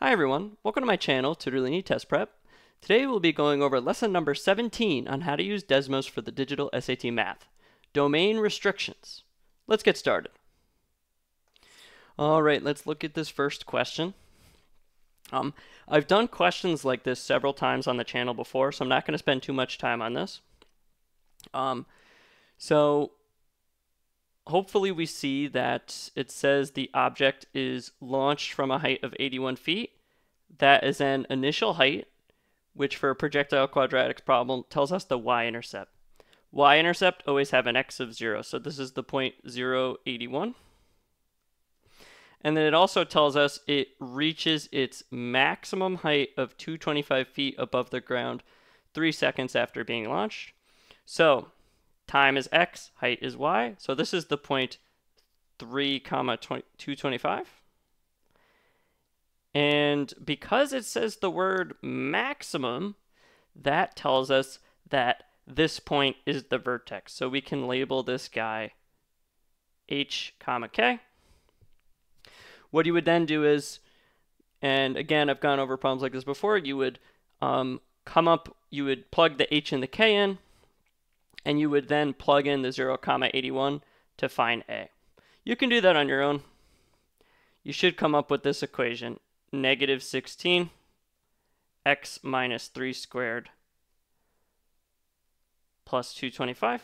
Hi everyone, welcome to my channel, Tutorllini Test Prep. Today we'll be going over lesson number 17 on how to use Desmos for the digital SAT math. Domain restrictions. Let's get started. All right, let's look at this first question. Um, I've done questions like this several times on the channel before, so I'm not going to spend too much time on this. Um, so hopefully we see that it says the object is launched from a height of 81 feet. That is an initial height, which for a projectile quadratics problem tells us the y-intercept. Y-intercept always have an x of 0, so this is the point 0, 81. And then it also tells us it reaches its maximum height of 225 feet above the ground three seconds after being launched. So time is x, height is y. So this is the point 3 comma 225. And because it says the word maximum, that tells us that this point is the vertex. So we can label this guy h comma k. What you would then do is, and again, I've gone over problems like this before, you would um, come up, you would plug the h and the k in, and you would then plug in the 0, comma 81 to find A. You can do that on your own. You should come up with this equation, negative 16 x minus 3 squared plus 225.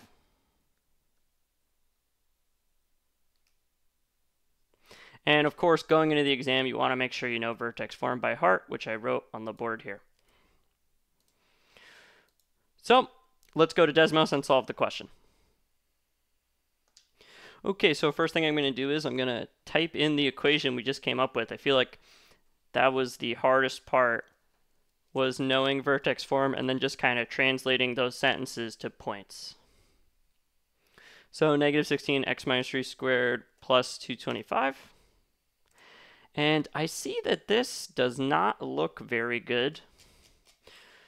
And of course, going into the exam, you want to make sure you know vertex form by heart, which I wrote on the board here. So let's go to Desmos and solve the question. Okay, so first thing I'm going to do is I'm going to type in the equation we just came up with. I feel like that was the hardest part was knowing vertex form and then just kind of translating those sentences to points. So negative 16 x minus 3 squared plus 225. And I see that this does not look very good.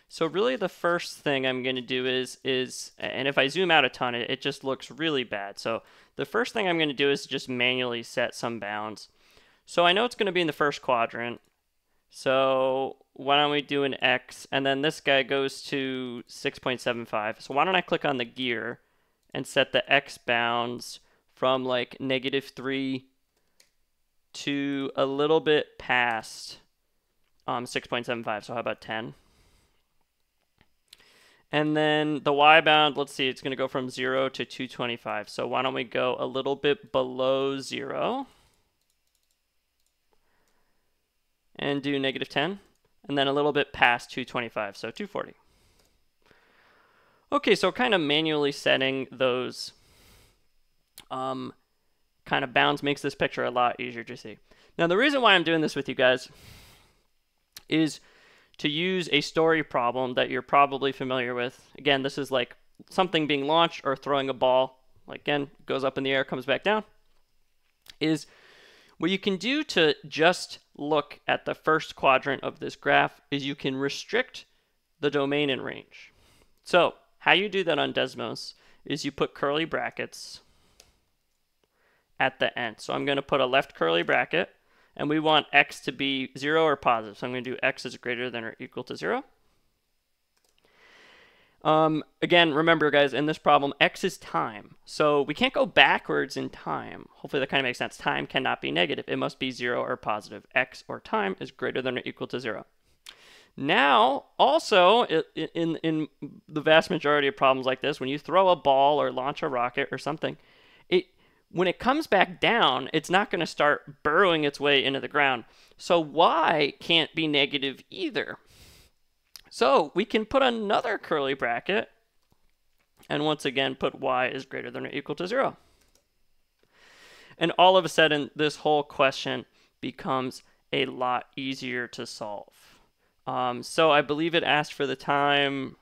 So really the first thing I'm going to do is, is and if I zoom out a ton, it, it just looks really bad. So the first thing I'm going to do is just manually set some bounds. So I know it's going to be in the first quadrant. So why don't we do an X? And then this guy goes to 6.75. So why don't I click on the gear and set the X bounds from like negative 3 to a little bit past um, 6.75. So how about 10? And then the y bound, let's see, it's going to go from 0 to 225. So why don't we go a little bit below 0 and do negative 10, and then a little bit past 225, so 240. Okay, so kind of manually setting those um, kind of bounds makes this picture a lot easier to see. Now, the reason why I'm doing this with you guys is to use a story problem that you're probably familiar with. Again, this is like something being launched or throwing a ball, like again, goes up in the air, comes back down, is what you can do to just look at the first quadrant of this graph is you can restrict the domain and range. So how you do that on Desmos is you put curly brackets at the end. So I'm going to put a left curly bracket and we want x to be 0 or positive. So I'm going to do x is greater than or equal to 0. Um, again, remember guys, in this problem, x is time. So we can't go backwards in time. Hopefully that kind of makes sense. Time cannot be negative. It must be 0 or positive. x or time is greater than or equal to 0. Now, also, in, in the vast majority of problems like this, when you throw a ball or launch a rocket or something, it when it comes back down, it's not going to start burrowing its way into the ground. So y can't be negative either. So we can put another curly bracket, and once again put y is greater than or equal to 0. And all of a sudden, this whole question becomes a lot easier to solve. Um, so I believe it asked for the time,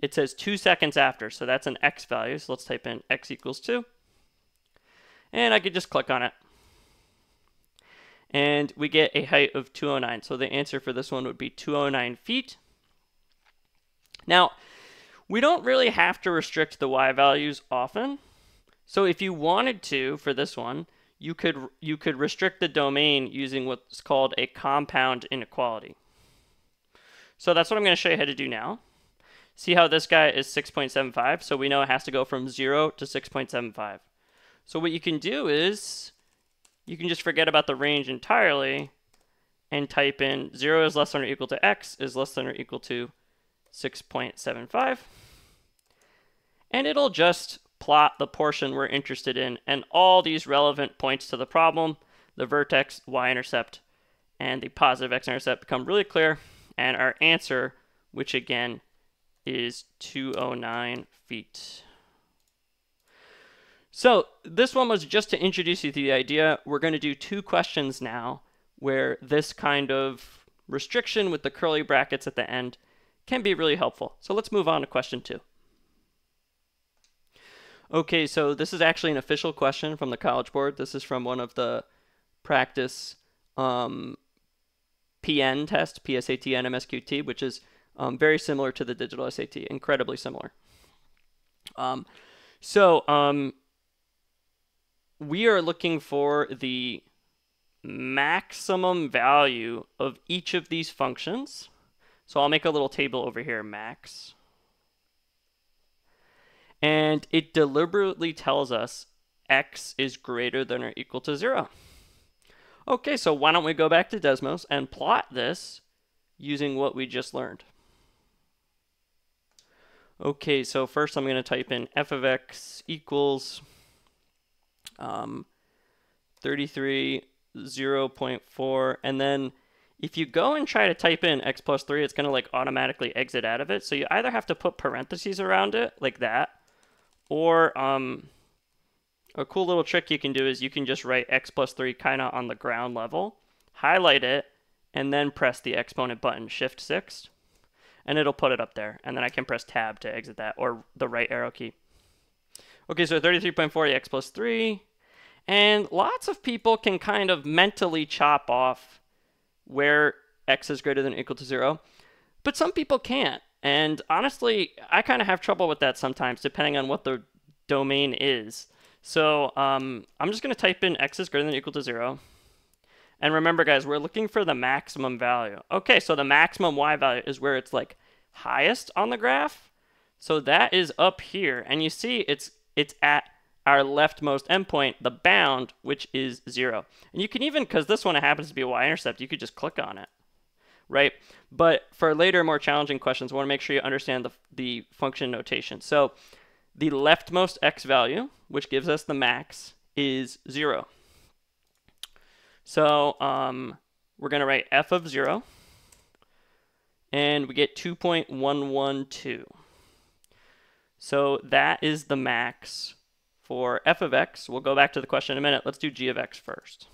it says 2 seconds after, so that's an x value. So let's type in x equals 2 and I could just click on it. And we get a height of 209. So the answer for this one would be 209 feet. Now, we don't really have to restrict the y values often. So if you wanted to, for this one, you could you could restrict the domain using what's called a compound inequality. So that's what I'm going to show you how to do now. See how this guy is 6.75, so we know it has to go from 0 to 6.75. So what you can do is you can just forget about the range entirely and type in 0 is less than or equal to x is less than or equal to 6.75. And it'll just plot the portion we're interested in and all these relevant points to the problem, the vertex, y-intercept, and the positive x-intercept become really clear. And our answer, which again is 209 feet. So this one was just to introduce you to the idea. We're going to do two questions now where this kind of restriction with the curly brackets at the end can be really helpful. So let's move on to question two. Okay, so this is actually an official question from the College Board. This is from one of the practice um, PN test, PSAT and MSQT, which is um, very similar to the digital SAT, incredibly similar. Um, so um, we are looking for the maximum value of each of these functions. So I'll make a little table over here, max. And it deliberately tells us x is greater than or equal to 0. Okay, so why don't we go back to Desmos and plot this using what we just learned. Okay, so first I'm going to type in f of x equals um, 33 0.4 and then if you go and try to type in x plus 3 it's going to like automatically exit out of it. So you either have to put parentheses around it like that or um, a cool little trick you can do is you can just write x plus 3 kind of on the ground level highlight it and then press the exponent button shift 6 and it'll put it up there. And then I can press tab to exit that or the right arrow key. Okay so 33.4 x plus 3 and lots of people can kind of mentally chop off where x is greater than or equal to 0. But some people can't. And honestly, I kind of have trouble with that sometimes, depending on what the domain is. So um, I'm just going to type in x is greater than or equal to 0. And remember, guys, we're looking for the maximum value. Okay, so the maximum y value is where it's like highest on the graph. So that is up here. And you see it's it's at our leftmost endpoint, the bound, which is zero. And you can even, because this one happens to be a y-intercept, you could just click on it, right? But for later, more challenging questions, I want to make sure you understand the, the function notation. So the leftmost x value, which gives us the max, is zero. So um, we're going to write f of zero, and we get 2.112. So that is the max for f of x, we'll go back to the question in a minute. Let's do g of x first.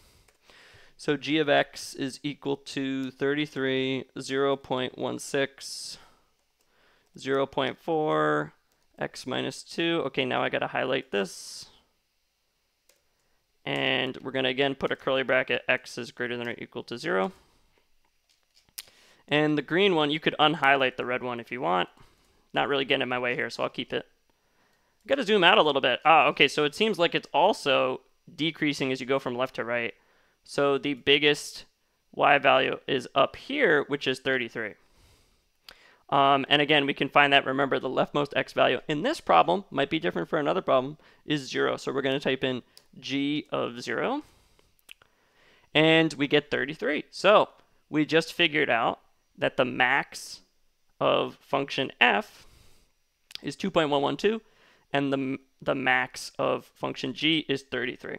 So g of x is equal to 33, 0 0.16, 0 0.4, x minus 2. Okay, now I got to highlight this. And we're going to again put a curly bracket, x is greater than or equal to 0. And the green one, you could unhighlight the red one if you want. Not really getting in my way here, so I'll keep it got to zoom out a little bit. Ah, okay, so it seems like it's also decreasing as you go from left to right. So the biggest y value is up here, which is 33. Um, and again, we can find that, remember, the leftmost x value in this problem might be different for another problem, is 0. So we're going to type in g of 0, and we get 33. So we just figured out that the max of function f is 2.112, and the, the max of function g is 33.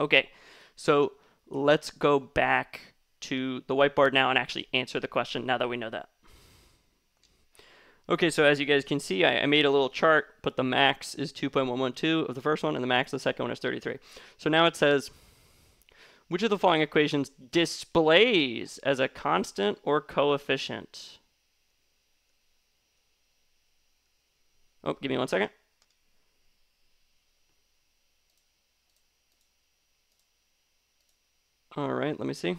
Okay, so let's go back to the whiteboard now and actually answer the question now that we know that. Okay, so as you guys can see, I, I made a little chart, but the max is 2.112 of the first one, and the max of the second one is 33. So now it says, which of the following equations displays as a constant or coefficient? Oh, give me one second. All right, let me see.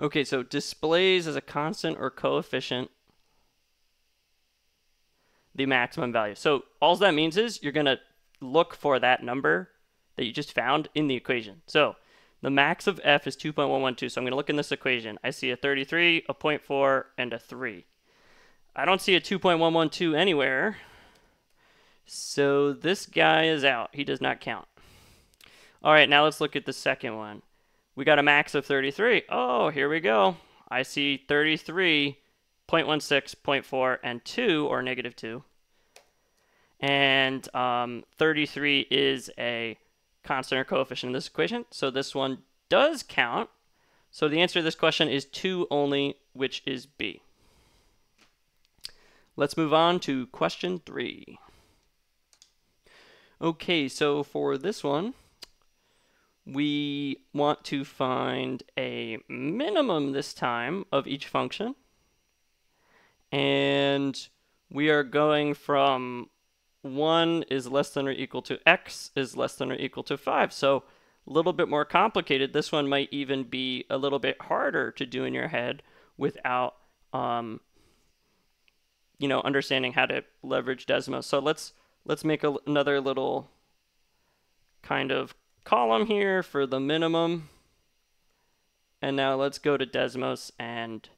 Okay, so displays as a constant or coefficient the maximum value. So all that means is you're going to look for that number that you just found in the equation. So the max of f is 2.112. So I'm going to look in this equation. I see a 33, a 0.4, and a 3. I don't see a 2.112 anywhere. So this guy is out. He does not count. All right, now let's look at the second one. We got a max of 33. Oh, here we go. I see 33, 0.16, 0.4, and 2, or negative 2. And um, 33 is a constant or coefficient in this equation. So this one does count. So the answer to this question is 2 only, which is B. Let's move on to question 3. Okay, so for this one, we want to find a minimum this time of each function. And we are going from 1 is less than or equal to x is less than or equal to 5. So a little bit more complicated. This one might even be a little bit harder to do in your head without, um, you know, understanding how to leverage Desmos. So let's let's make a, another little kind of column here for the minimum. And now let's go to Desmos and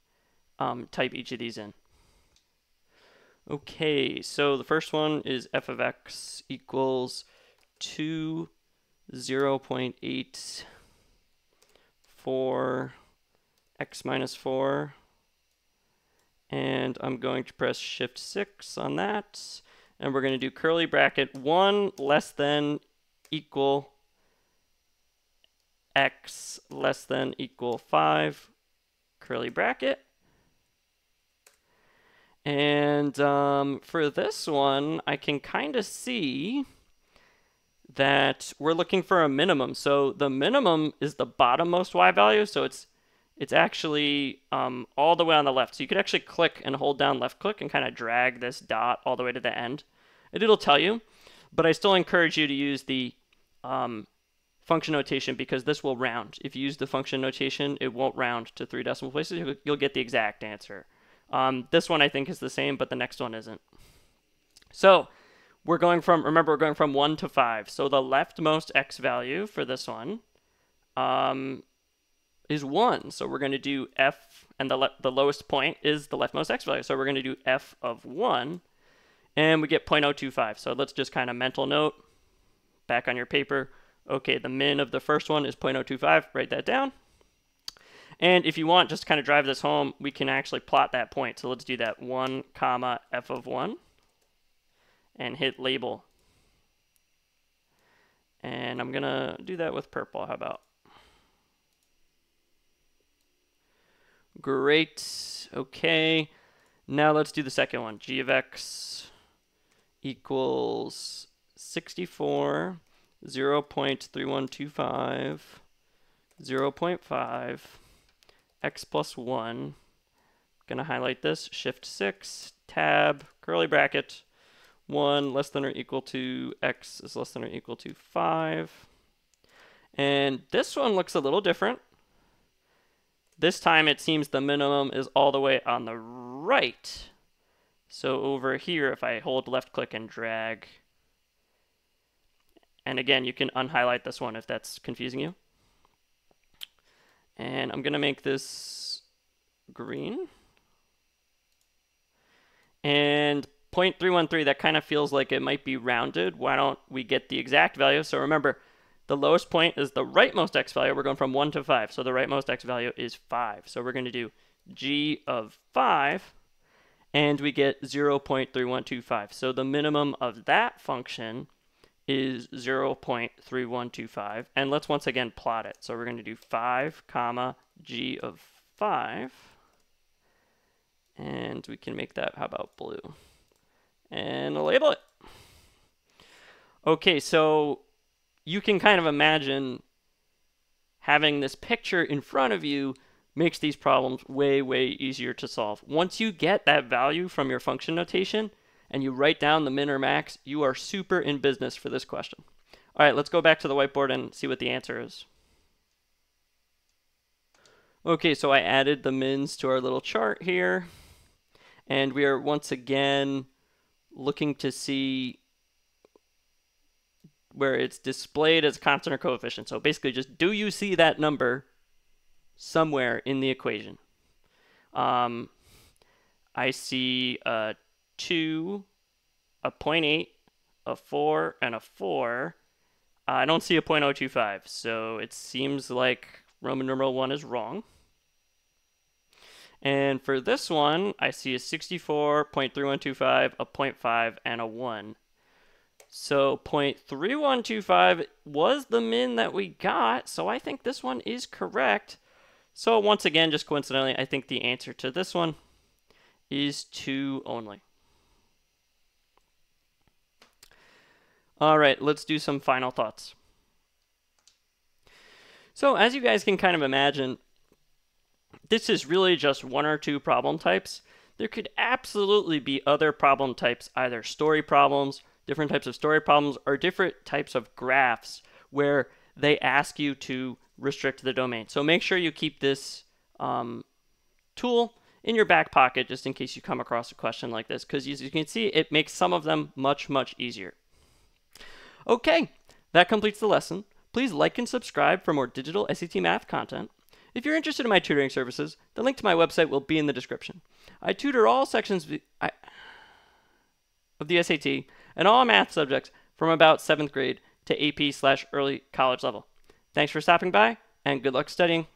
um, type each of these in. Okay, so the first one is f of x equals 2, 0 0.8 for x minus 4. And I'm going to press shift 6 on that. And we're going to do curly bracket 1 less than equal x less than equal 5 curly bracket. And um, for this one, I can kind of see that we're looking for a minimum. So the minimum is the bottommost y value. So it's it's actually um, all the way on the left. So you could actually click and hold down left click and kind of drag this dot all the way to the end. And it'll tell you. But I still encourage you to use the um, function notation because this will round. If you use the function notation, it won't round to three decimal places. You'll get the exact answer. Um, this one I think is the same, but the next one isn't. So we're going from, remember, we're going from 1 to 5. So the leftmost x value for this one um, is 1. So we're going to do f, and the, the lowest point is the leftmost x value. So we're going to do f of 1, and we get 0.025. So let's just kind of mental note back on your paper. Okay, the min of the first one is 0.025. Write that down. And if you want, just to kind of drive this home, we can actually plot that point. So let's do that 1 comma f of 1 and hit label. And I'm going to do that with purple. How about? Great. Okay. Now let's do the second one. g of x equals 64, 0 0.3125, 0 0.5, x plus 1. Going to highlight this, shift 6, tab, curly bracket, 1 less than or equal to x is less than or equal to 5. And this one looks a little different. This time it seems the minimum is all the way on the right. So over here, if I hold left click and drag, and again, you can unhighlight this one if that's confusing you. And I'm going to make this green. And 0.313, that kind of feels like it might be rounded. Why don't we get the exact value? So remember, the lowest point is the rightmost x value. We're going from 1 to 5. So the rightmost x value is 5. So we're going to do g of 5, and we get 0.3125. So the minimum of that function is 0.3125. And let's once again plot it. So we're going to do 5 comma g of 5. And we can make that, how about blue? And label it. Okay, so you can kind of imagine having this picture in front of you makes these problems way, way easier to solve. Once you get that value from your function notation, and you write down the min or max, you are super in business for this question. All right, let's go back to the whiteboard and see what the answer is. Okay, so I added the mins to our little chart here. And we are once again looking to see where it's displayed as constant or coefficient. So basically just do you see that number somewhere in the equation? Um, I see a 2, a 0.8, a 4, and a 4. Uh, I don't see a 0.025, so it seems like Roman numeral 1 is wrong. And for this one, I see a 64.3125, a 0.5, and a 1. So 0.3125 was the min that we got, so I think this one is correct. So once again, just coincidentally, I think the answer to this one is 2 only. All right, let's do some final thoughts. So as you guys can kind of imagine, this is really just one or two problem types. There could absolutely be other problem types, either story problems, different types of story problems, or different types of graphs where they ask you to restrict the domain. So make sure you keep this um, tool in your back pocket just in case you come across a question like this because as you can see it makes some of them much much easier. Okay, that completes the lesson. Please like and subscribe for more digital SAT math content. If you're interested in my tutoring services, the link to my website will be in the description. I tutor all sections of the SAT and all math subjects from about 7th grade to AP slash early college level. Thanks for stopping by, and good luck studying.